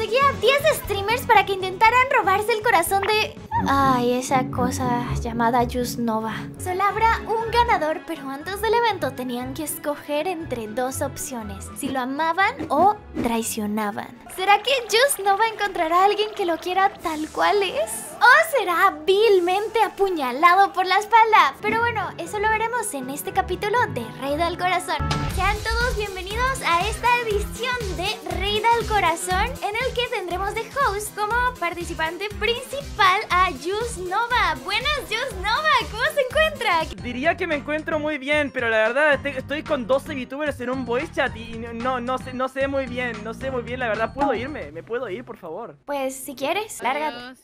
conseguía 10 streamers para que intentaran robarse el corazón de... Ay, esa cosa llamada Just Nova. Solo habrá un ganador, pero antes del evento tenían que escoger entre dos opciones. Si lo amaban o traicionaban. ¿Será que Just Nova encontrará a alguien que lo quiera tal cual es? ¿O será vilmente apuñalado por la espalda? Pero bueno, eso lo veremos en este capítulo de Rey del Corazón. Sean todos bienvenidos a esta edición de Rey del Corazón, en el que tendremos de host como participante principal a Just Nova. Buenas, Just Nova, ¿cómo se encuentra? Diría que me encuentro muy bien, pero la verdad estoy con 12 VTubers en un voice chat y no, no, sé, no sé muy bien, no sé muy bien, la verdad. ¿Puedo irme? ¿Me puedo ir, por favor? Pues si quieres, lárgate.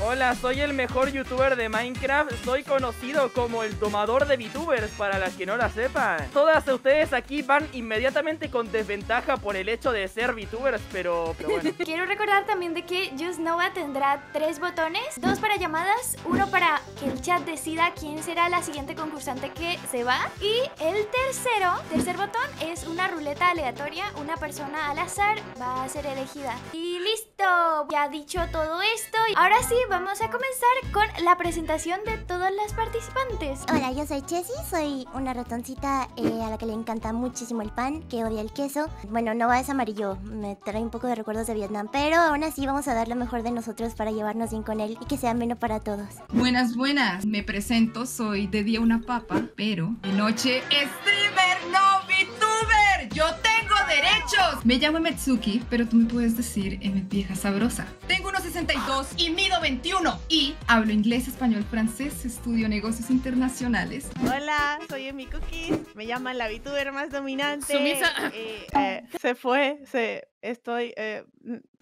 Hola, soy el mejor youtuber de Minecraft. Soy conocido como el domador de VTubers, para las que no la sepan. Todas ustedes aquí van inmediatamente con desventaja por el hecho de ser VTubers, pero, pero bueno. Quiero recordar también de que Just Nova tendrá tres botones, dos para llamadas, uno para que el chat decida quién será la siguiente concursante que se va y el tercero, tercer botón es una ruleta aleatoria, una persona al azar va a ser elegida. Y listo, ya dicho todo esto, ahora sí vamos a comenzar con la presentación de todas las participantes. Hola, yo soy Chessy, soy una ratoncita eh, a la que le encanta muchísimo el pan, que odia el queso. Bueno, no es amarillo, me trae un poco de recuerdos de Vietnam, pero aún así vamos a dar lo mejor de nosotros para llevarnos bien con él y que sea ameno para todos. Buenas, buenas. Me presento, soy de día una papa, pero de noche streamer, no VTuber. Yo tengo derechos. Me llamo Metsuki, pero tú me puedes decir en vieja sabrosa. Tengo 1.62 y mido 21 y hablo inglés, español, francés, estudio negocios internacionales. Hola, soy Emi Cookies. Me llaman la VTuber más dominante. Sumisa. Eh, eh, se fue, se. Estoy. Eh,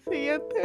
siguiente.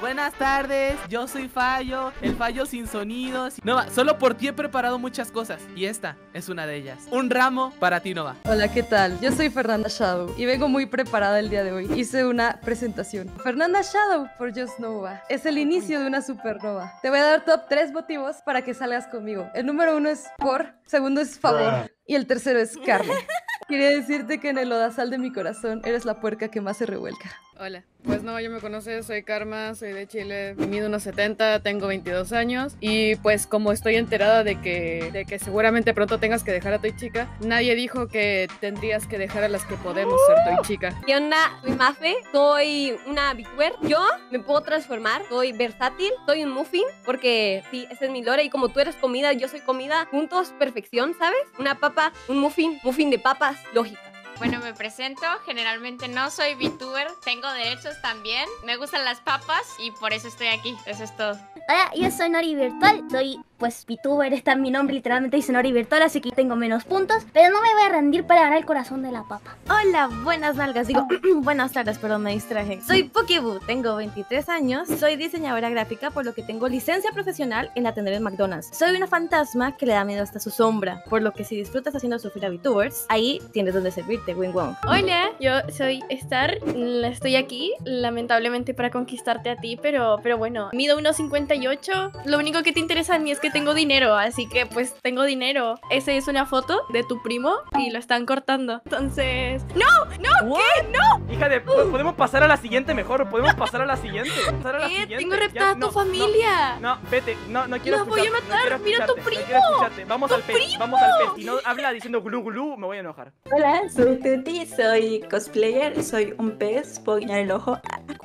Buenas tardes, yo soy Fallo, el Fallo sin sonidos. Nova, solo por ti he preparado muchas cosas y esta es una de ellas. Un ramo para ti, Nova. Hola, ¿qué tal? Yo soy Fernanda Shadow y vengo muy preparada el día de hoy. Hice una presentación. Fernanda Shadow por Just Nova. Es el inicio de una supernova. Te voy a dar top 3 motivos para que salgas conmigo. El número uno es por, segundo es favor y el tercero es carne. Quería decirte que en el odasal de mi corazón eres la puerca que más se revuelca. Hola, pues no, yo me conoces, soy Karma, soy de Chile, mido unos 70, tengo 22 años y pues como estoy enterada de que, de que seguramente pronto tengas que dejar a tu chica, nadie dijo que tendrías que dejar a las que podemos ser tu chica. ¿Qué onda? Soy Mafe, soy una VTuber. Yo me puedo transformar, soy versátil, soy un muffin, porque sí, ese es mi lore. Y como tú eres comida, yo soy comida, juntos, perfección, ¿sabes? Una papa, un muffin, muffin de papas, lógica. Bueno, me presento. Generalmente no soy VTuber. Tengo derechos también. Me gustan las papas y por eso estoy aquí. Eso es todo. Hola, yo soy Nori Virtual, soy pues VTuber, está en mi nombre, literalmente dice Nori Virtual, así que tengo menos puntos, pero no me voy a rendir para ganar el corazón de la papa. Hola, buenas nalgas, digo, buenas tardes, perdón, me distraje. Soy Pokeboo, tengo 23 años, soy diseñadora gráfica, por lo que tengo licencia profesional en atender en McDonald's. Soy una fantasma que le da miedo hasta su sombra, por lo que si disfrutas haciendo sufrir a VTubers, ahí tienes donde servirte, Wing Wong. Hola, yo soy Star, estoy aquí lamentablemente para conquistarte a ti, pero, pero bueno, mido 1.58, lo único que te interesa a mí es que tengo dinero, así que pues tengo dinero. Esa es una foto de tu primo y lo están cortando, entonces... ¡No! ¡No! ¿Qué? ¡No! Hija de, ¿po- podemos pasar a la siguiente mejor, podemos pasar a la siguiente. Pasar a la Eh, siguiente. tengo Ya, raptada a tu no, no, familia. No, vete, no, no quiero La voy a escucharte, no matar, mira a tu no primo. escucharte. Vamos ¡Tu al pez, vamos al pez. Si no habla diciendo glu glu, me voy a enojar. Hola, soy Tuti, soy cosplayer, soy un pez, puedo guiñar el ojo.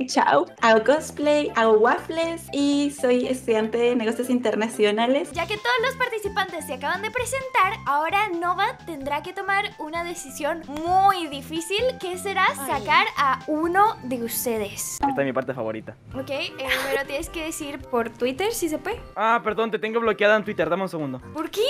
Chao. Hago cosplay, hago waffles y soy estudiante de negocios internacionales. Ya que todos los participantes se acaban de presentar, ahora Nova tendrá que tomar una decisión muy difícil que será sacar a uno de ustedes. Esta es mi parte favorita. ¿Ok? Eh, pero tienes que decir por Twitter si se puede. Ah, perdón, te tengo bloqueada en Twitter, dame un segundo. ¿Por qué?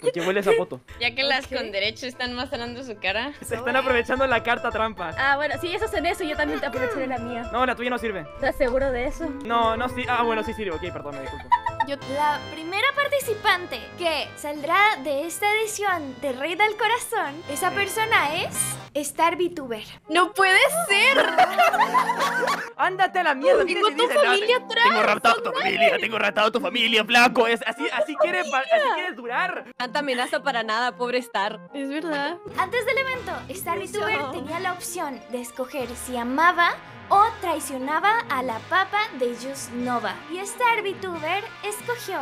Porque huele esa foto. Ya que las con derecho están mostrando su cara. Se están aprovechando la carta trampa. Ah, bueno, si ellos hacen eso, yo también te aprovecharé la mía. No, la tuya no sirve. ¿Estás seguro de eso? No, no, sí. Ah, bueno, sí sirve. Ok, perdón, me disculpo. Yo, la primera participante que saldrá de esta edición de Rey del Corazón, esa persona es Star VTuber. ¡No puede ser! Ándate a la mierda. Tengo tu "No, familia atrás, Tengo raptado tu familia, tengo raptado tu familia, flaco. Es así, así quiere, pa- así quieres durar. Tanta amenaza para nada, pobre Star. Es verdad. Antes del evento, Star VTuber tenía la opción de escoger si amaba o traicionaba a la papa de Just Nova. Y Star VTuber escogió...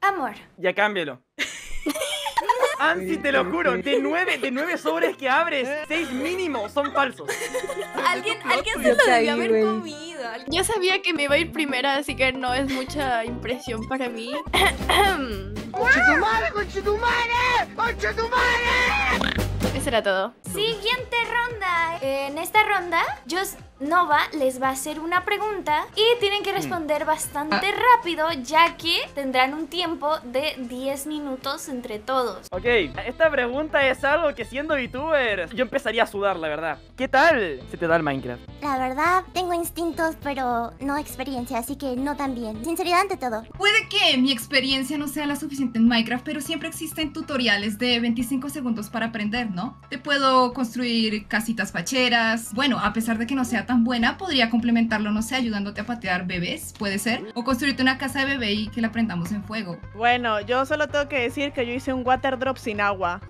Amor. Ya cámbialo. Ansi, te lo juro, de nueve, de nueve sobres que abres, seis mínimo son falsos. Alguien, alguien se lo debió haber comido. Yo sabía que me iba a ir primera, así que no es mucha impresión para mí. ¡Conchetumare, conchetumare! ¡Conchetumare! Eso era todo. Siguiente ronda. En esta ronda, Just Nova les va a hacer una pregunta y tienen que responder bastante rápido, ya que tendrán un tiempo de 10 minutos entre todos. Ok, esta pregunta es algo que siendo VTuber yo empezaría a sudar, la verdad. ¿Qué tal se te da el Minecraft? La verdad, tengo instintos, pero no experiencia, así que no tan bien. Sinceridad ante todo. Puede que mi experiencia no sea la suficiente en Minecraft, pero siempre existen tutoriales de 25 segundos para aprender, ¿no? Te puedo construir casitas facheras. Bueno, a pesar de que no sea tan buena, podría complementarlo, no sé, ayudándote a patear bebés, puede ser. O construirte una casa de bebé y que la prendamos en fuego. Bueno, yo solo tengo que decir que yo hice un water drop sin agua.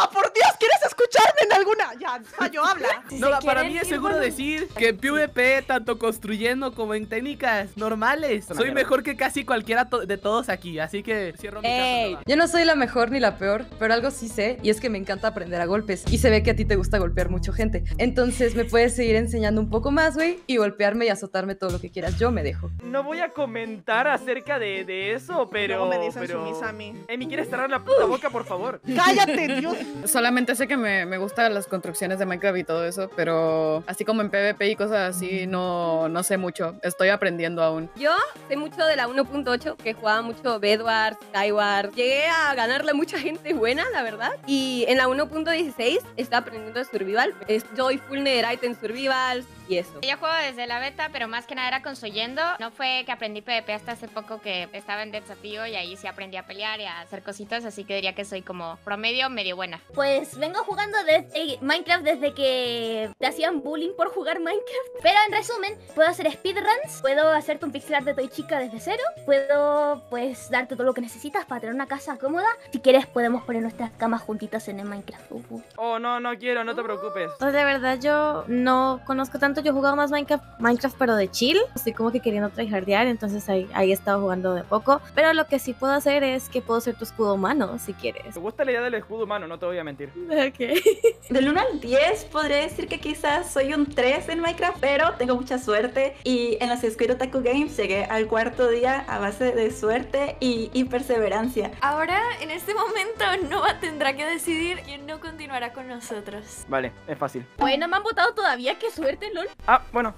¡Nova, por Dios! ¿Quieres escucharme en alguna? Ya, fallo, habla. No, para mí es seguro decir que en PvP, tanto construyendo como en técnicas normales, soy mierda. mejor que casi cualquiera to- de todos aquí. Así que cierro mi Ey, caso. yo no soy la mejor ni la peor, pero algo sí sé y es que me encanta aprender a golpes y se ve que a ti te gusta golpear mucho gente. Entonces me puedes seguir enseñando un poco más, güey, y golpearme y azotarme todo lo que quieras. Yo me dejo. No voy a comentar acerca de, de eso, pero... Luego me dicen pero... sumis a mí. Emi, ¿quieres cerrar la puta boca, por favor? ¡Cállate, Dios! Solamente sé que me, me gustan las construcciones de Minecraft y todo eso, pero así como en PvP y cosas así, no, no sé mucho. Estoy aprendiendo aún. Yo sé mucho de la 1.8, que jugaba mucho Bedwars, Skyward. Llegué a ganarle a mucha gente buena, la verdad. Y en la 1.16 estoy aprendiendo de Survival. Estoy full netherite en Survival y eso. Yo juego desde la beta, pero más que nada era construyendo. No fue que aprendí PvP hasta hace poco que estaba en desafío y ahí sí aprendí a pelear y a hacer cositas, así que diría que soy como promedio medio buena. Pues vengo jugando desde Minecraft desde que te hacían bullying por jugar Minecraft. Pero en resumen, puedo hacer speedruns, puedo hacerte un pixel art de Toy Chica desde cero, puedo pues darte todo lo que necesitas para tener una casa cómoda. Si quieres podemos poner nuestras camas juntitas en el Minecraft. Uh. Oh, no, no quiero, no te preocupes. Pues de verdad yo no conozco tanto, yo he jugado más Minecraft, Minecraft pero de chill. Estoy como que queriendo tryhardear, entonces ahí, ahí he estado jugando de poco. Pero lo que sí puedo hacer es que puedo ser tu escudo humano si quieres. Me gusta la idea del escudo humano, no te voy a mentir. Del 1 al 10 podría decir que quizás soy un 3 en Minecraft, pero tengo mucha suerte y en los Squid Otaku Games llegué al cuarto día a base de suerte y, y perseverancia. Ahora, en este momento, Nova tendrá que decidir quién no continuará con nosotros. Vale, es fácil. Bueno, me han votado todavía, qué suerte, LOL. Ah, bueno,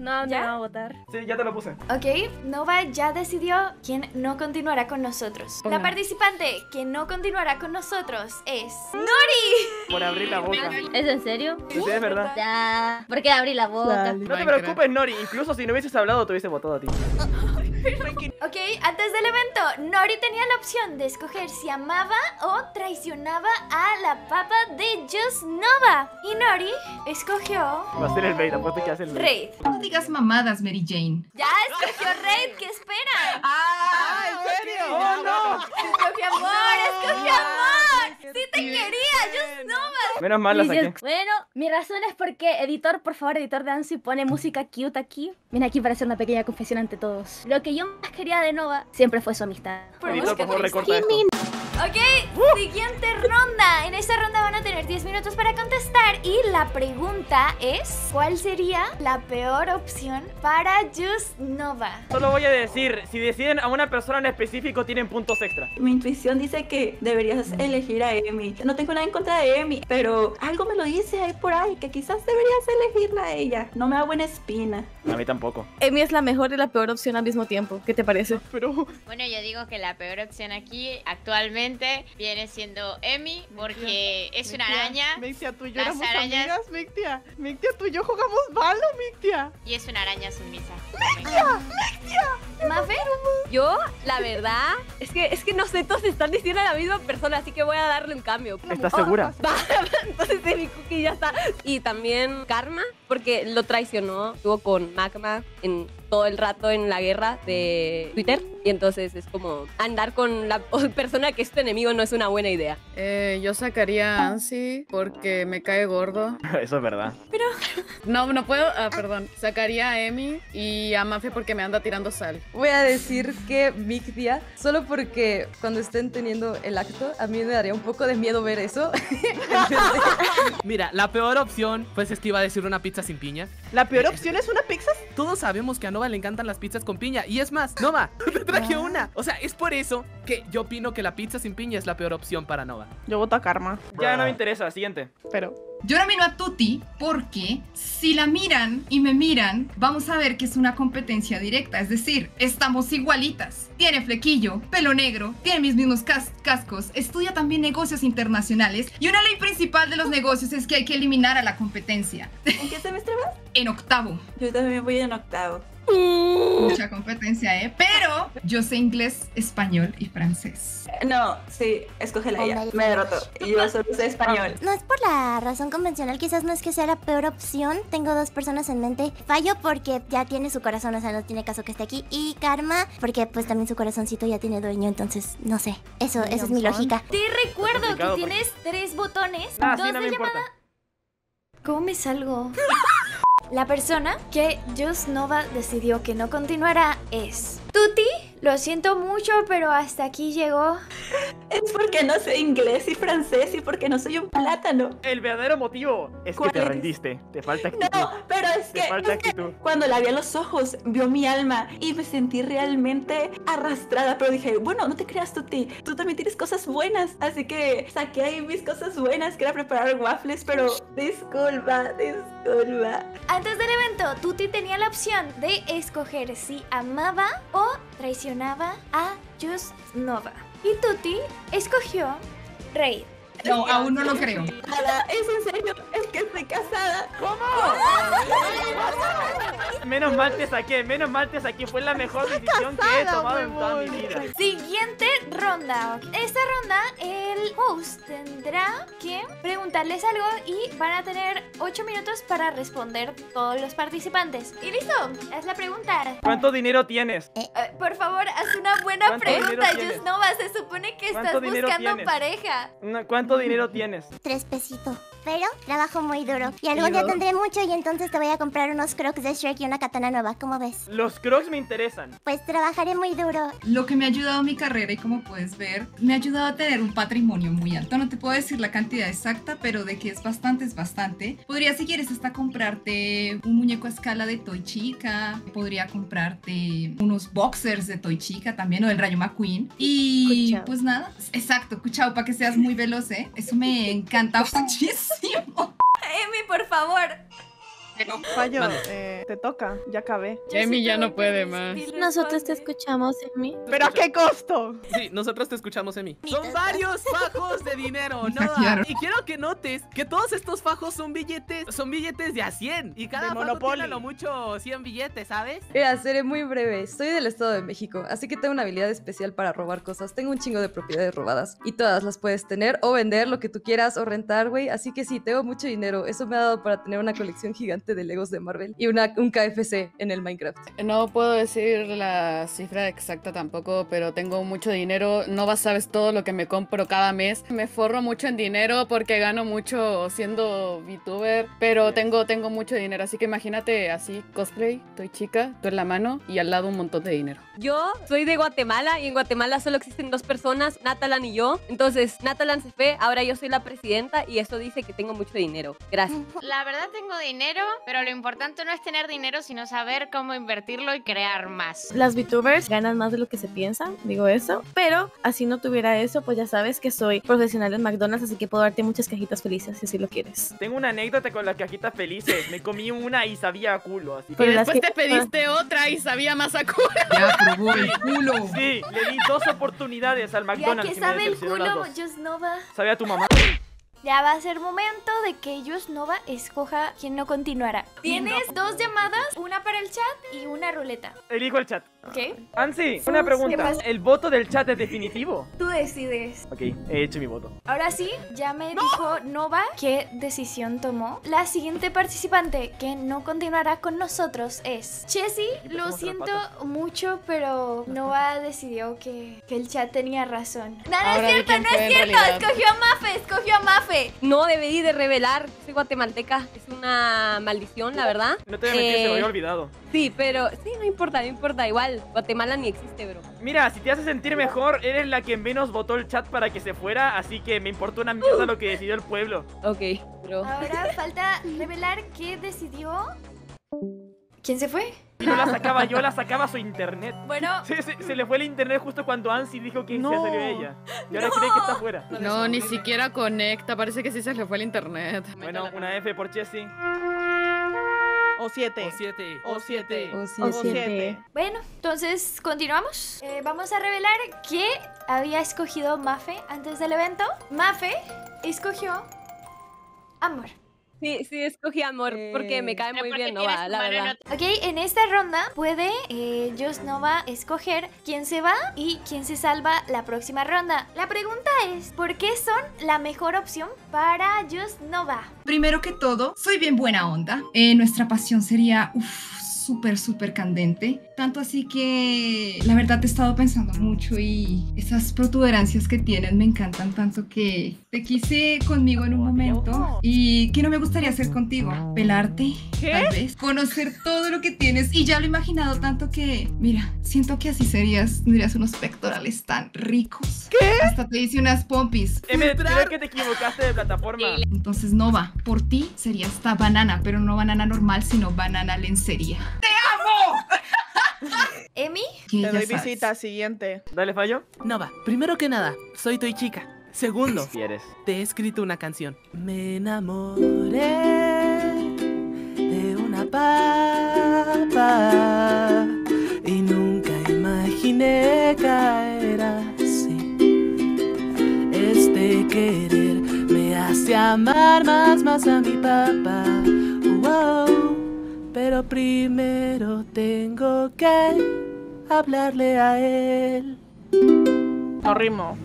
No, ¿Ya? no va a votar. sí, ya te lo puse. Ok, Nova ya decidió quién no continuará con nosotros. La participante que no continuará con nosotros es Nori. Por abrir la boca. ¿Es en serio? Sí, sí, es verdad. Ya. ¿Por qué abrí la boca? No te preocupes, Nori. Incluso si no hubieses hablado, te hubiese votado a ti. Ok, antes del evento, Nori tenía la opción de escoger si amaba o traicionaba a la papa de Just Nova. Y Nori escogió Va a ser el bait, apuesto que hace el. Raid. No digas mamadas, Mary Jane. Ya escogió Raid, ¿qué esperan? ¡Ah, en serio! ¡Oh, no! Escogió amor, escogió amor. Sí te quería, Just Nova. Menos mal la saqué. Bueno, mi razón es porque, editor, por favor, editor de Ansi, pone música cute aquí. Viene aquí para hacer una pequeña confesión ante todos. Lo que yo más quería de Nova siempre fue su amistad. Editor, por favor, recorta esto. Ok, siguiente ronda. En esta ronda van a tener 10 minutos para contestar y la pregunta es ¿cuál sería la peor opción para Just Nova? Solo voy a decir, si deciden a una persona en específico, tienen puntos extra. Mi intuición dice que deberías elegir a Emi. No tengo nada en contra de Emi, pero algo me lo dice ahí por ahí, que quizás deberías elegirla a ella. No me da buena espina. A mí tampoco. Emi es la mejor y la peor opción al mismo tiempo. ¿Qué te parece? Pero, Bueno, yo digo que la peor opción aquí actualmente viene siendo Emi porque es una Mictia, araña Mictia, tú y yo Las éramos arañas- amigas, Mictia. Mictia, tú y yo jugamos malo, Mictia. y es una araña sumisa. ¡Mictia! ¡Mictia! ¿Mafe? Yo, la verdad, es que, es que no sé, todos están diciendo a la misma persona, así que voy a darle un cambio. ¿Estás segura? Va, entonces mi cookie ya está. Y también Karma, porque lo traicionó, estuvo con Magma en todo el rato en la guerra de Twitter. Y entonces es como andar con la persona que es tu enemigo no es una buena idea. Eh, yo sacaría a Ansi porque me cae gordo. Eso es verdad. No, no puedo. Ah, perdón. Sacaría a Emi y a Mafe porque me anda tirando sal. Voy a decir que Micdia, solo porque cuando estén teniendo el acto, a mí me daría un poco de miedo ver eso. Mira, la peor opción, pues es que iba a decir una pizza sin piña. ¿La peor opción es una pizza? Todos sabemos que a Nova le encantan las pizzas con piña. Y es más, Nova, te traje una. O sea, es por eso que yo opino que la pizza sin piña es la peor opción para Nova. Yo voto a Karma. Ya no me interesa, siguiente. Pero. Yo la miro a Tuti porque si la miran y me miran, vamos a ver que es una competencia directa. Es decir, estamos igualitas. Tiene flequillo, pelo negro, tiene mis mismos cas- cascos, estudia también negocios internacionales. Y una ley principal de los negocios es que hay que eliminar a la competencia. ¿En qué semestre vas? En octavo. Yo también voy en octavo. Mucha competencia, ¿eh? Pero yo sé inglés, español y francés. No, sí, escógela Oh my Me derrotó. Yo solo sé español. No es por la razón convencional, quizás no es que sea la peor opción. Tengo dos personas en mente. Fallo porque ya tiene su corazón, o sea, no tiene caso que esté aquí. Y Karma, porque pues también su corazoncito ya tiene dueño, entonces no sé. Eso, esa es mi lógica. Te recuerdo que tienes tres botones, Ah, dos sí, no de llamada. importa. ¿Cómo me salgo? La persona que Just Nova decidió que no continuará es Tuti. Lo siento mucho, pero hasta aquí llegó. Es porque no sé inglés y francés y porque no soy un plátano. El verdadero motivo es que ¿Cuál te es? rendiste. Te falta actitud. No, pero es que, falta es que actitud. cuando la vi a los ojos, vio mi alma y me sentí realmente arrastrada. Pero dije, bueno, no te creas, Tuti. Tú también tienes cosas buenas. Así que saqué ahí mis cosas buenas, que era preparar waffles, pero disculpa, disculpa. Antes del evento, Tuti tenía la opción de escoger si amaba o traicionaba a Just Nova. Y Tuti escogió Raid. No, aún no lo creo. Es en serio, es que estoy casada. Menos mal te saqué, menos mal te saqué. Fue la mejor decisión que he tomado en toda mi vida. Siguiente ronda. Esta ronda, el host tendrá que preguntarles algo y van a tener 8 minutos para responder todos los participantes. Y listo, es la pregunta. ¿Cuánto dinero tienes? Eh, por favor, haz una buena ¿Cuánto pregunta? Just Nova. Se supone que estás ¿Cuánto buscando tienes? pareja. Una- ¿Cuánto dinero tienes? Tres pesitos. Pero trabajo muy duro. Y algún día tendré mucho y entonces te voy a comprar unos crocs de Shrek y una katana nueva. ¿Cómo ves? Los crocs me interesan. Pues trabajaré muy duro. Lo que me ha ayudado a mi carrera y como puedes ver, me ha ayudado a tener un patrimonio muy alto. No te puedo decir la cantidad exacta, pero de que es bastante, es bastante. Podría, si quieres, hasta comprarte un muñeco a escala de Toy Chica. Podría comprarte unos boxers de Toy Chica también, o del Rayo McQueen. Y Cuchao. pues nada, exacto, cuchao, para que seas muy veloz, ¿eh? Eso me encanta muchísimo. Emi, por favor. Fallo, Mande. eh, te toca, ya acabé. Emi ya no puede más. Nosotros te escuchamos, Emi. ¿Pero a qué costo? Sí, nosotros te escuchamos, Emi. Son varios fajos de dinero, ¿no? Y quiero que notes que todos estos fajos son billetes, son billetes de a 100. Y cada De fajo tiene a lo mucho 100 billetes, ¿sabes? Mira, seré muy breve. Soy del Estado de México, así que tengo una habilidad especial para robar cosas. Tengo un chingo de propiedades robadas y todas las puedes tener o vender lo que tú quieras o rentar, güey. Así que sí, tengo mucho dinero. Eso me ha dado para tener una colección gigante de Legos de Marvel y una, un KFC en el Minecraft. No puedo decir la cifra exacta tampoco, pero tengo mucho dinero. No vas sabes todo lo que me compro cada mes. Me forro mucho en dinero porque gano mucho siendo VTuber, pero tengo, tengo mucho dinero. Así que imagínate así, cosplay, estoy chica, tú en la mano y al lado un montón de dinero. Yo soy de Guatemala y en Guatemala solo existen dos personas, Natalan y yo. Entonces, Natalan se fue, ahora yo soy la presidenta y eso dice que tengo mucho dinero. Gracias. La verdad tengo dinero, pero lo importante no es tener dinero, sino saber cómo invertirlo y crear más. Las VTubers ganan más de lo que se piensa, digo eso. Pero así no tuviera eso, pues ya sabes que soy profesional en McDonald's, así que puedo darte muchas cajitas felices si así lo quieres. Tengo una anécdota con las cajitas felices. Me comí una y sabía a culo, así Pero que... las Después que- te pediste otra y sabía más a culo. Ya probó el culo. Sí, le di dos oportunidades al Ya McDonald's que y sabe el culo. ¿Sabe a tu mamá? Ya va a ser momento de que Just Nova escoja quién no continuará. Tienes dos llamadas, una para el chat y una ruleta. Elijo el chat. ¿Qué? Ansi, ¿Qué una pregunta. ¿El voto del chat es definitivo? Tú decides. Ok, he hecho mi voto. Ahora sí, ya me dijo Nova qué decisión tomó. La siguiente participante que no continuará con nosotros es Chessy. Lo siento mucho, pero Nova decidió que, que el chat tenía razón. No, no Ahora es cierto, no es cierto. realidad. Escogió a Mafe, escogió a Mafe. No debí de revelar, soy guatemalteca. Es una maldición, la verdad. No te voy a mentir, se me Eh, había olvidado. Sí, pero sí, no importa, no importa. Igual, Guatemala ni existe, bro. Mira, si te hace sentir mejor, eres la que menos votó el chat para que se fuera, así que me importa una mierda lo que decidió el pueblo. Ok, bro. Ahora falta revelar qué decidió. ¿Quién se fue? Y no la sacaba yo, la sacaba su internet. Bueno. Se, se- se le fue el internet justo cuando Ansi dijo que No. se salió ella. Y ahora cree que está fuera. No, ni siquiera conecta. Parece que sí se le fue el internet. Bueno, una F por Chessy. O 7. O 7. O 7. O O siete. 7. Bueno, entonces continuamos. Eh, vamos a revelar que había escogido Mafe antes del evento. Mafe escogió amor. Sí, sí, escogí amor porque me cae muy bien Nova, la verdad. Ok, en esta ronda puede eh, Just Nova escoger quién se va y quién se salva la próxima ronda. La pregunta es, ¿por qué son la mejor opción para Just Nova? Primero que todo, soy bien buena onda. Eh, nuestra pasión sería uf, súper, súper candente. Tanto así que la verdad he estado pensando mucho y esas protuberancias que tienen me encantan tanto que te quise conmigo en un momento y que no me gustaría hacer contigo. Pelarte, tal vez. Conocer todo lo que tienes y ya lo he imaginado tanto que, mira, siento que así serías, tendrías unos pectorales tan ricos. ¿Qué? Hasta te hice unas pompis. Creo que te equivocaste de plataforma. Entonces no va. Por ti sería esta banana, pero no banana normal, sino banana lencería. ¿Emi? Te doy sabes. visita siguiente. Dale, fallo. Nova, primero que nada, soy tu chica. Segundo, Si eres. te he escrito una canción. Me enamoré de una papa y nunca imaginé caer así. Este querer me hace amar más, más a mi papá. Wow, pero primero tengo que hablarle a él. No rimo.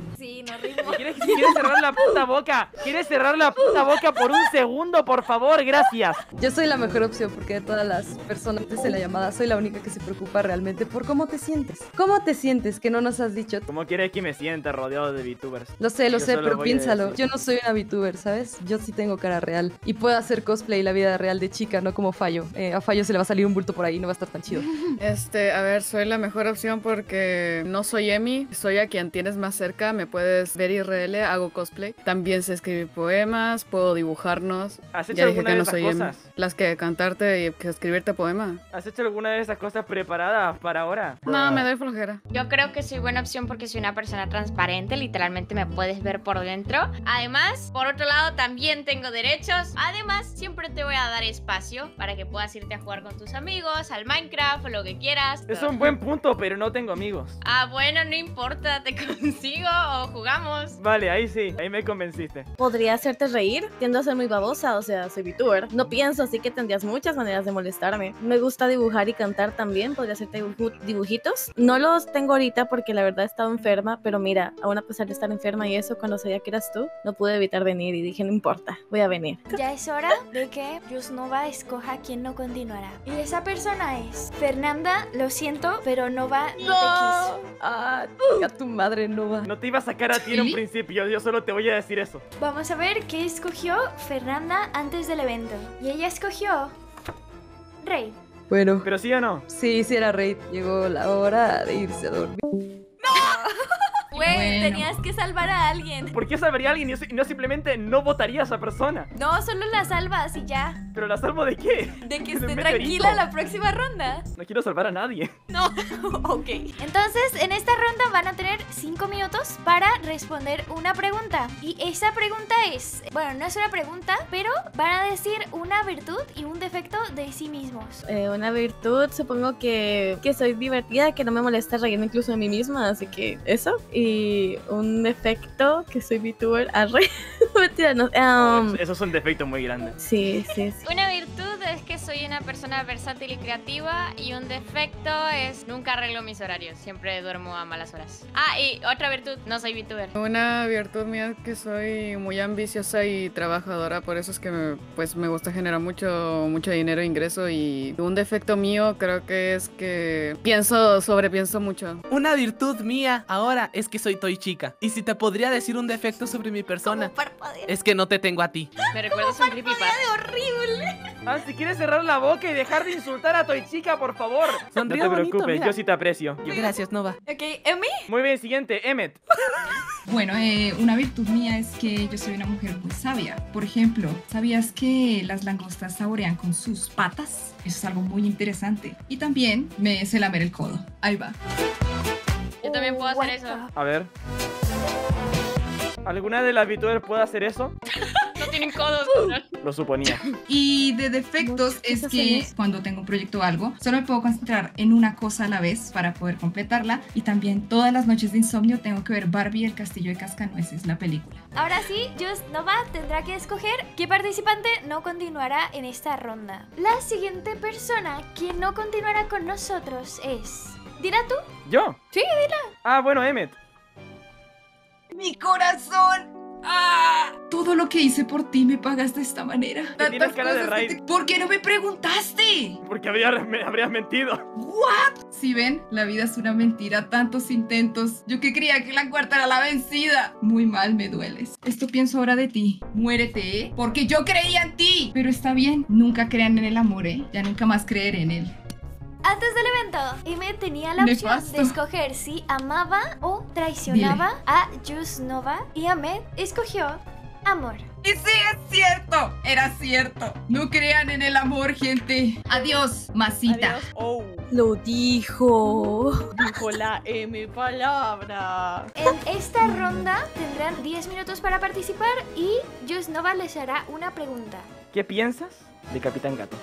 ¿Quieres, quieres cerrar la puta boca? ¿Quieres cerrar la puta boca por un segundo, por favor? Gracias. Yo soy la mejor opción porque de todas las personas en la llamada soy la única que se preocupa realmente por cómo te sientes. ¿Cómo te sientes que no nos has dicho? ¿Cómo quieres que me sienta rodeado de VTubers? Lo sé, lo Yo sé, pero piénsalo. Yo no soy una VTuber, ¿sabes? Yo sí tengo cara real. Y puedo hacer cosplay la vida real de chica, no como Fallo. Eh, a Fallo se le va a salir un bulto por ahí, no va a estar tan chido. Este, a ver, soy la mejor opción porque no soy Emi, soy a quien tienes más cerca, me puedes ver IRL, hago cosplay. También sé escribir poemas, puedo dibujarnos. ¿Has hecho ya dije alguna que de no esas soy cosas? Las que cantarte y que escribirte poema. ¿Has hecho alguna de esas cosas preparadas para ahora? No, me doy flojera. Yo creo que soy buena opción porque soy una persona transparente, literalmente me puedes ver por dentro. Además, por otro lado, también tengo derechos. Además, siempre te voy a dar espacio para que puedas irte a jugar con tus amigos, al Minecraft o lo que quieras. Es un buen punto, pero no tengo amigos. Ah, bueno, no importa, te consigo o jugamos. Vale, ahí sí, ahí me convenciste. Podría hacerte reír, tiendo a ser muy babosa, o sea, soy VTuber. No pienso, así que tendrías muchas maneras de molestarme. Me gusta dibujar y cantar también, podría hacerte dibujitos. No los tengo ahorita porque la verdad he estado enferma, pero mira, aún a pesar de estar enferma y eso, cuando sabía que eras tú, no pude evitar venir y dije, no importa, voy a venir. Ya es hora de que Yusnova escoja quién no continuará. Y esa persona es Fernanda, lo siento, pero Nova no, te quiso. Ah, a tu madre, Nova. No te iba a sacar a ti en un principio, yo solo te voy a decir eso. Vamos a ver qué escogió Fernanda antes del evento. Y ella escogió Rey. Bueno. ¿Pero sí o no? Sí, sí era Raid. Llegó la hora de irse a dormir. Güey, Bueno. tenías que salvar a alguien. ¿Por qué salvaría a alguien no- y no simplemente no votaría a esa persona? No, solo la salvas y ya. ¿Pero la salvo de qué? De que ¿De esté tranquila la próxima ronda. No quiero salvar a nadie. No, ok. Entonces, en esta ronda van a tener 5 minutos para responder una pregunta. Y esa pregunta es, bueno, no es una pregunta, pero van a decir una virtud y un defecto de sí mismos. Eh, una virtud, supongo que, que soy divertida, que no me molesta reírme incluso de mí misma, así que eso. Y un defecto, que soy VTuber, arre. Mentira, no. um, Eso es un defecto muy grande. sí, sí, sí. Una virtud es que soy una persona versátil y creativa y un defecto es nunca arreglo mis horarios, siempre duermo a malas horas. Ah, y otra virtud, no soy VTuber. Una virtud mía es que soy muy ambiciosa y trabajadora, por eso es que me, pues me gusta generar mucho, mucho dinero, ingreso y un defecto mío creo que es que pienso, sobrepienso mucho. Una virtud mía ahora es que soy toy chica. Y si te podría decir un defecto sobre mi persona, es que no te tengo a ti. Me recuerdas un creepypasta. horrible! Ah, si quieres cerrar la boca y dejar de insultar a Toy Chica, por favor. Sonríe no te bonito, preocupes, mira. yo sí te aprecio. Gracias, Nova. Ok, ¿Emi? Muy bien, siguiente, Emmet. Bueno, eh, una virtud mía es que yo soy una mujer muy sabia. Por ejemplo, ¿sabías que las langostas saborean con sus patas? Eso es algo muy interesante. Y también me sé lamer el codo. Ahí va. Yo también puedo hacer eso. A ver. ¿Alguna de las VTubers puede hacer eso? No tienen codos. Lo suponía. Y de defectos es que cuando tengo un proyecto o algo, solo me puedo concentrar en una cosa a la vez para poder completarla. Y también todas las noches de insomnio tengo que ver Barbie y el castillo de cascanueces, la película. Ahora sí, Just Nova tendrá que escoger qué participante no continuará en esta ronda. La siguiente persona que no continuará con nosotros es... ¿Dila tú? ¿Yo? Sí, dila. Ah, bueno, Emmet. ¡Mi corazón! ¡Ah! Todo lo que hice por ti me pagas de esta manera. Cara de cosas que Raid. te- ¿Por qué no me preguntaste? Porque habría- me habrías mentido. ¿What? Si ven, la vida es una mentira, tantos intentos. Yo que creía que la cuarta era la vencida. Muy mal me dueles. Esto pienso ahora de ti. Muérete, ¿eh? Porque yo creía en ti. Pero está bien, nunca crean en el amor, ¿eh? Ya nunca más creeré en él. Antes del evento, M tenía la opción Nefasto. de escoger si amaba o traicionaba a Just Nova y Ahmed escogió amor. Y sí, es cierto. Era cierto. No crean en el amor, gente. Adiós, masita. Adiós. Oh, Lo dijo. dijo la M palabra. En esta ronda tendrán 10 minutos para participar y Just Nova les hará una pregunta. ¿Qué piensas de Capitán Gato?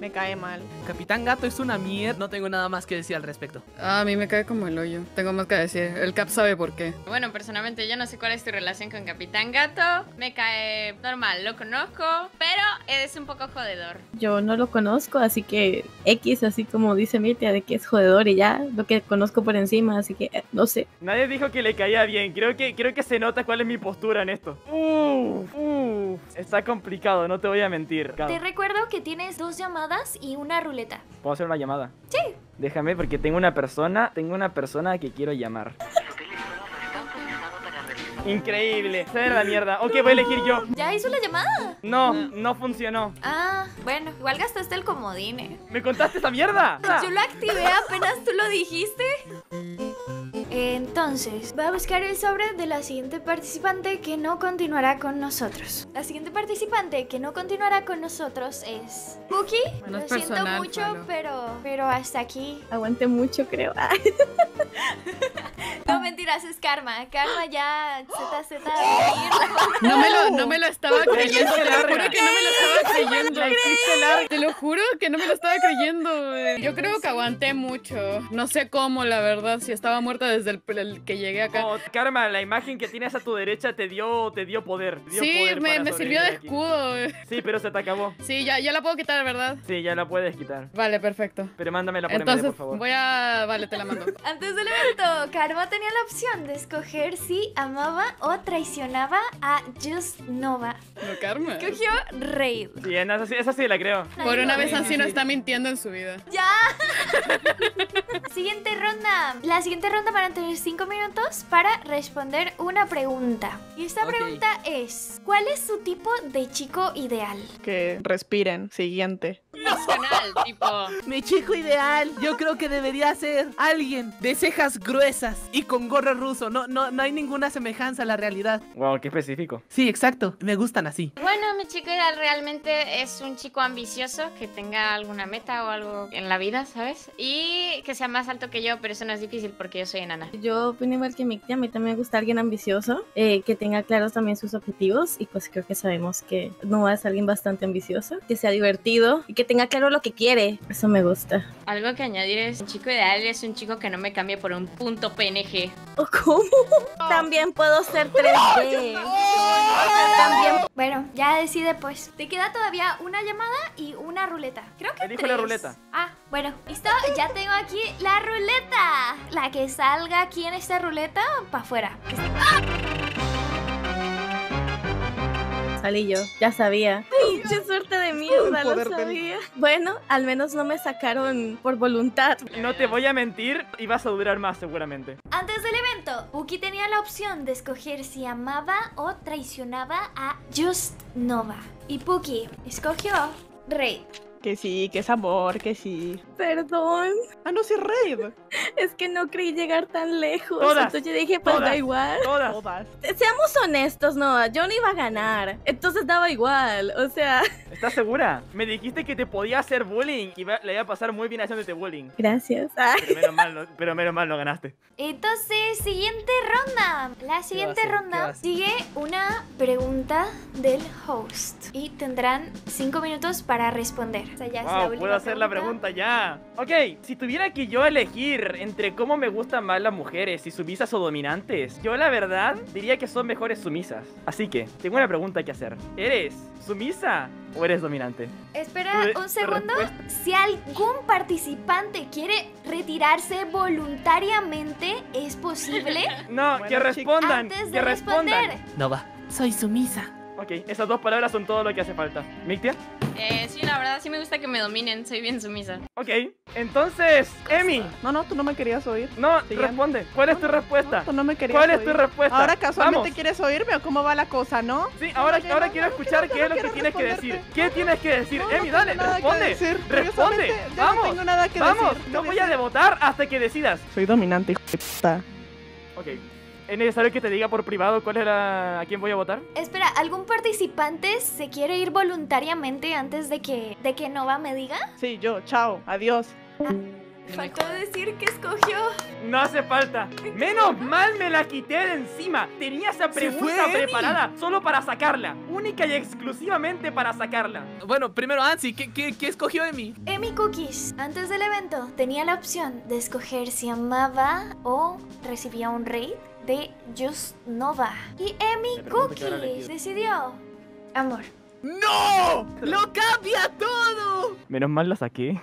Me cae mal. Capitán Gato es una mierda. No tengo nada más que decir al respecto. Ah, a mí me cae como el hoyo. Tengo más que decir. El Cap sabe por qué. Bueno, personalmente yo no sé cuál es tu relación con Capitán Gato. Me cae normal, lo conozco, pero es un poco jodedor. Yo no lo conozco, así que X, así como dice Mirtia, de que es jodedor y ya, lo que conozco por encima, así que eh, no sé. Nadie dijo que le caía bien. Creo que, creo que se nota cuál es mi postura en esto. Uf, uf. Está complicado, no te voy a mentir. Te recuerdo que tienes dos llamadas y una ruleta. ¿Puedo hacer una llamada? Sí. Déjame porque tengo una persona, tengo una persona que quiero llamar. Increíble. Se la mierda. Ok, voy a elegir yo. ¿Ya hizo la llamada? No, no funcionó. Ah, bueno, igual gastaste el comodine. ¿Me contaste esa mierda? Yo lo activé apenas tú lo dijiste. Entonces, voy a buscar el sobre de la siguiente participante que no continuará con nosotros. La siguiente participante que no continuará con nosotros es Cookie. Bueno, lo es siento personal, mucho, pero pero hasta aquí. Aguante mucho, creo. No mentiras, es Karma. Karma ya ZZ No me lo, no me lo estaba creyendo. Te lo juro que no me lo estaba creyendo. Te lo juro que no me lo estaba creyendo. Yo creo que aguanté mucho. No sé cómo, la verdad. Si estaba muerta desde el, el que llegué acá. Oh, Karma, la imagen que tienes a tu derecha te dio, te dio poder. te dio Sí, poder me, para me sirvió de aquí. escudo. güey. Sí, pero se te acabó. Sí, ya, ya la puedo quitar, ¿verdad? Sí, ya la puedes quitar. Vale, perfecto. Pero mándamela por MD, Entonces, por favor. voy a... Vale, te la mando. Antes del evento, Karma tenía la opción de escoger si amaba o traicionaba a Just Nova. No, Karma. Escogió Raid. Sí, esa, sí- esa sí la creo. Por una vez Sí, así sí, no está mintiendo en su vida. ¡Ya! siguiente ronda. La siguiente ronda van a tener 5 minutos para responder una pregunta. Y esta pregunta es: ¿Cuál es su tipo de chico ideal? Que respiren. Siguiente. Nacional, tipo. Mi chico ideal, yo creo que debería ser alguien de cejas gruesas y con gorro ruso. No, no, no hay ninguna semejanza a la realidad. Wow, qué específico. Sí, exacto. Me gustan así. Bueno, mi chico ideal realmente es un chico ambicioso que tenga alguna meta o algo en la vida, ¿sabes? Y que sea más alto que yo, pero eso no es difícil porque yo soy enana. Yo opino igual que Mikti, a mí también me gusta alguien ambicioso, eh, que tenga claros también sus objetivos y pues creo que sabemos que Noah es alguien bastante ambicioso, que sea divertido y que tenga tenga claro lo que quiere. Eso me gusta. Algo que añadir es, un chico ideal es un chico que no me cambie por un punto PNG. ¿Cómo? También puedo ser 3D. También. Bueno, ya decide pues. Te queda todavía una llamada y una ruleta. Creo que Elijo tres. la ruleta. Ah, bueno, listo. Ya tengo aquí la ruleta. La que salga aquí en esta ruleta, para afuera. Que se- Salí yo, ya sabía. Pinche suerte de mierda, lo sabía. Bueno, al menos no me sacaron por voluntad. No te voy a mentir y vas a durar más seguramente. Antes del evento, Uki tenía la opción de escoger si amaba o traicionaba a Just Nova. Y Puki escogió Rey. Que sí, que es amor, que sí. Perdón. Ah, no, sí, Raid. Es que no creí llegar tan lejos. Todas, Entonces yo dije, pues todas, da igual. Todas. Seamos honestos, no, yo no iba a ganar. Entonces daba igual. O sea, ¿Estás segura? Me dijiste que te podía hacer bullying y le iba a pasar muy bien haciéndote bullying. gracias. Pero menos mal, no, pero menos mal no ganaste. Entonces, siguiente ronda. La siguiente ronda sigue una pregunta del host. Y tendrán cinco minutos para responder. Es la última puedo hacer la pregunta ya. Ok, si tuviera que yo elegir entre cómo me gustan más las mujeres, si sumisas o dominantes, yo la verdad diría que son mejores sumisas. Así que, tengo una pregunta que hacer. ¿Eres sumisa o eres dominante? Espera un segundo. respuesta. Si algún participante quiere retirarse voluntariamente, ¿es posible? No, que respondan, Antes que de responder. respondan. Nova, soy sumisa. Ok, esas dos palabras son todo lo que hace falta. ¿Mictia? Eh, sí, la verdad sí me gusta que me dominen, soy bien sumisa. Ok, entonces, Emi. No, no, tú no me querías oír. No, responde. ¿Cuál es tu respuesta? Tú no me querías ¿Cuál es tu respuesta? Ahora casualmente Vamos. quieres oírme o cómo va la cosa, ¿no? Sí, ahora, Oye, ahora no, quiero no, escuchar no, qué no es lo que tienes que decir. ¿Qué tienes que decir? No, Emi, no dale, responde. decir. Responde. Yo no Vamos. tengo nada que Vamos. decir. No ¿Qué voy a decir? votar hasta que decidas. Soy dominante, hijo de puta. Ok. ¿Es necesario que te diga por privado cuál es la... a quién voy a votar? Espera, ¿algún participante se quiere ir voluntariamente antes de que, de que Nova me diga? Sí, yo, chao, adiós. Faltó decir que escogió. No hace falta. Menos mal me la quité de encima. Tenía esa pregunta preparada solo para sacarla. Única y exclusivamente para sacarla. Bueno, primero Ansi, ¿qué, qué, qué escogió Emi? Emi Cookies, antes del evento, tenía la opción de escoger si amaba o recibía un raid de Just Nova. Y habrá Cookies decidió amor. ¡No! ¡Lo cambia todo! Menos mal la saqué.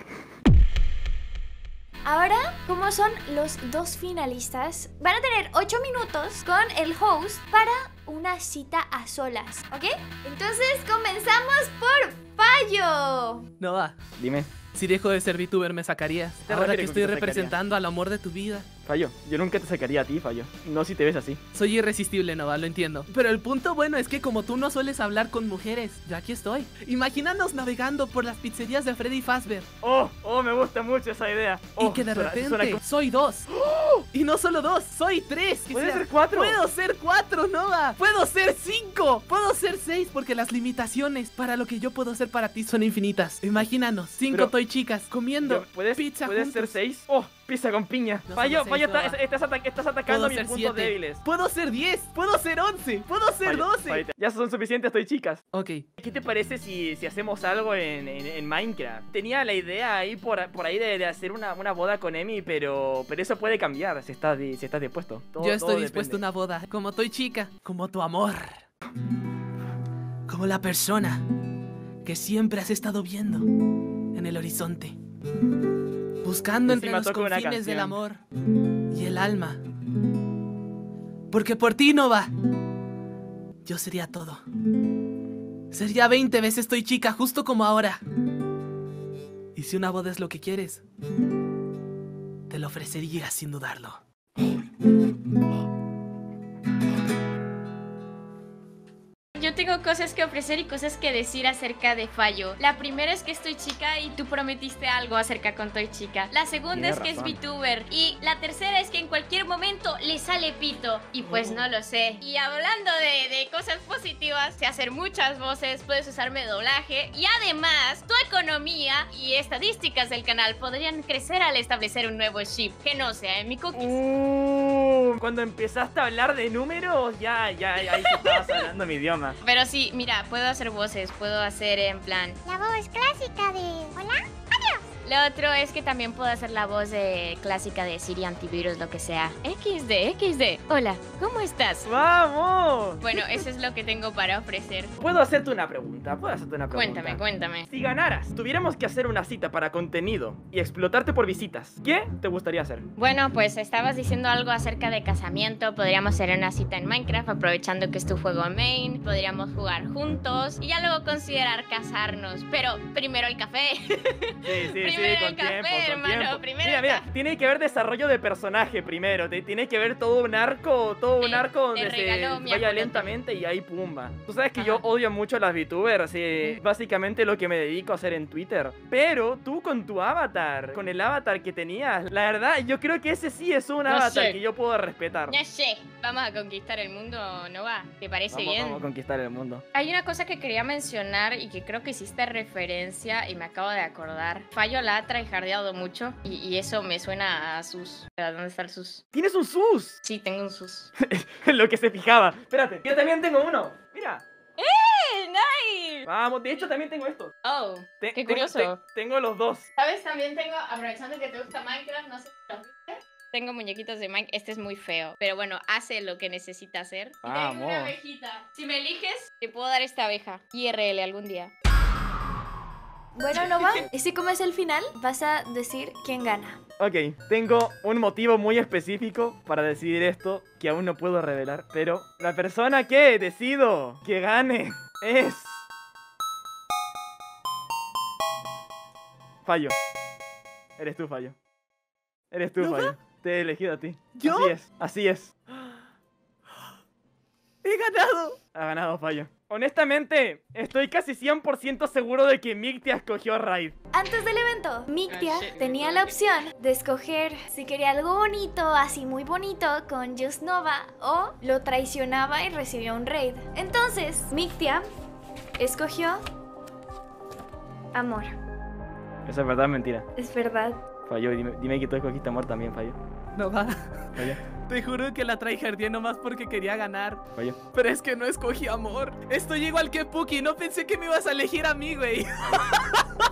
Ahora, como son los dos finalistas, van a tener 8 minutos con el host para una cita a solas, ¿ok? Entonces comenzamos por Fallo. Nova, Dime. si dejo de ser VTuber me sacarías. te Ahora que estoy sacaría? representando al amor de tu vida. Fallo. Yo nunca te sacaría a ti, Fallo. No si te ves así. Soy irresistible, Nova, lo entiendo. Pero el punto bueno es que como tú no sueles hablar con mujeres, yo aquí estoy. Imagínanos navegando por las pizzerías de Freddy Fazbear. Oh, oh, me gusta mucho esa idea. y Oh, que de suena- repente suena como- soy dos. Y no solo dos, soy tres. que ¿Puede sea- ser cuatro? Puedo ser cuatro, Nova. Puedo ser cinco. Puedo ser seis porque las limitaciones para lo que yo puedo hacer para ti son infinitas. Imagínanos, cinco Pero- toy chicas comiendo ¿Puedes, pizza ¿puedes juntos. ser seis? Oh, pizza con piña. No Fallo, estás, estás, ata- estás atacando mis puntos siete. débiles. Puedo ser 10, puedo ser 11, puedo ser Fallo, 12. fallo. Ya son suficientes, estoy chicas. Ok, ¿Qué te parece si, si hacemos algo en, en- en Minecraft? Tenía la idea ahí por, por ahí de, de hacer una, una boda con Emi, pero, pero eso puede cambiar si estás, si estás dispuesto. Todo- yo estoy dispuesto a una boda, como toy chica, como tu amor. Como la persona que siempre has estado viendo en el horizonte. Buscando entre los confines del amor y el alma. Porque por ti, Nova, yo sería todo. Sería 20 veces estoy chica, justo como ahora. Y si una boda es lo que quieres, te lo ofrecería sin dudarlo. Yo tengo cosas que ofrecer y cosas que decir acerca de Fallo. La primera es que estoy chica y tú prometiste algo acerca con Toy Chica. La segunda Tienes es que razón. es VTuber. Y la tercera es que en cualquier momento le sale pito. Y pues Oh. no lo sé. Y hablando de, de cosas positivas, sé hacer muchas voces, puedes usarme doblaje. Y además, tu economía y estadísticas del canal podrían crecer al establecer un nuevo ship que no sea en mi cookies. Uh, Cuando empezaste a hablar de números, ya, ya, ya ahí estabas hablando mi idioma. Pero sí, mira, puedo hacer voces, puedo hacer en plan. La voz clásica de... Hola. Lo otro es que también puedo hacer la voz de clásica de Siri antivirus, lo que sea. XD, XD. Hola, ¿cómo estás? ¡Vamos! Bueno, eso es lo que tengo para ofrecer. Puedo hacerte una pregunta, puedo hacerte una pregunta. Cuéntame, cuéntame. Si ganaras, tuviéramos que hacer una cita para contenido y explotarte por visitas, ¿qué te gustaría hacer? Bueno, pues estabas diciendo algo acerca de casamiento. Podríamos hacer una cita en Minecraft, aprovechando que es tu juego main. Podríamos jugar juntos y ya luego considerar casarnos. Pero primero el café. Sí, sí, sí, Primero con el café, tiempo, con hermano, tiempo. primero mira, mira, tiene que haber desarrollo de personaje primero. te- tiene que haber todo un arco, todo un arco donde se vaya lentamente y ahí pumba. Tú sabes que yo odio mucho a las VTubers, eh, básicamente lo que me dedico a hacer en Twitter. Pero tú con tu avatar, con el avatar que tenías, la verdad, yo creo que ese sí es un No avatar sé. que yo puedo respetar. Ya sé, vamos a conquistar el mundo, ¿no va? ¿Te parece Vamos, bien? vamos a conquistar el mundo. Hay una cosa que quería mencionar y que creo que hiciste referencia y me acabo de acordar. Fallo la ha tryhardeado mucho y, y eso me suena a sus. ¿A ¿Dónde está el sus? ¿Tienes un sus? Sí, tengo un sus. lo que se fijaba. Espérate, yo también tengo uno. Mira. ¡Eh! ¡Nice! Vamos, de hecho también tengo esto. Oh, Te- qué curioso. te- tengo los dos. ¿Sabes? También tengo, aprovechando que te gusta Minecraft, no sé si los viste. Tengo muñequitos de Minecraft. Este es muy feo. Pero bueno, hace lo que necesita hacer. Y tengo Vamos. una abejita. Si me eliges, te puedo dar esta abeja. IRL algún día. Bueno, Nova, y si como es el final, vas a decir quién gana. Ok, tengo un motivo muy específico para decidir esto que aún no puedo revelar, pero la persona que decido que gane es... Fallo. Eres tú, Fallo. Eres tú, ¿Nova? Fallo. Te he elegido a ti. ¿Yo? Así es, así es. ¡He ganado! Ha ganado Fallo. Honestamente, estoy casi 100% seguro de que Mictia escogió Raid. Antes del evento, Mictia Ah, tenía la opción de escoger si quería algo bonito, así muy bonito, con Just Nova, o lo traicionaba y recibía un raid. Entonces, Mictia escogió amor. Eso es verdad o mentira. Es verdad. Fallo, dime, dime que tú escogiste amor también, Fallo. No va. Fallo, Te juro que la tryhardé nomás porque quería ganar. fallo. Pero es que no escogí amor. Estoy igual que Puki. No pensé que me ibas a elegir a mí, güey.